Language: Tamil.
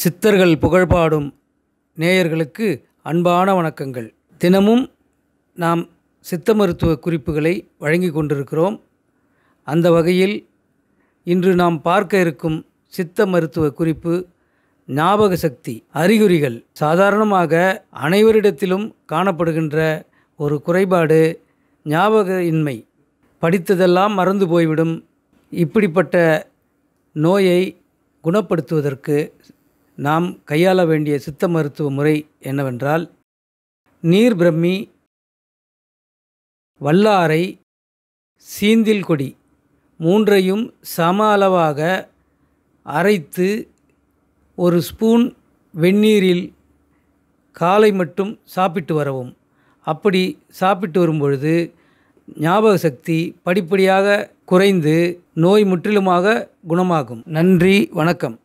சித்தர்கள் புகழ்பாடும் நேயர்களுக்கு அன்பான வணக்கங்கள். தினமும் நாம் சித்த மருத்துவ குறிப்புகளை வழங்கி கொண்டிருக்கிறோம். அந்த வகையில் இன்று நாம் பார்க்க இருக்கும் சித்த மருத்துவ குறிப்பு ஞாபக சக்தி அறிகுறிகள் சாதாரணமாக அனைவரிடத்திலும் காணப்படுகின்ற ஒரு குறைபாடு ஞாபக இன்மை. படித்ததெல்லாம் மறந்து போய்விடும். இப்படிப்பட்ட நோயை குணப்படுத்துவதற்கு நாம் கையாள வேண்டிய சித்த மருத்துவ முறை என்னவென்றால் நீர் பிரம்மி வல்லாரை சீந்தில் கொடி மூன்றையும் சம அளவாக அரைத்து ஒரு ஸ்பூன் வெந்நீரில் காலை மட்டும் சாப்பிட்டு வரவும். அப்படி சாப்பிட்டு வரும்பொழுது ஞாபக சக்தி படிப்படியாக குறைந்து நோய் முற்றிலுமாக குணமாகும். நன்றி வணக்கம்.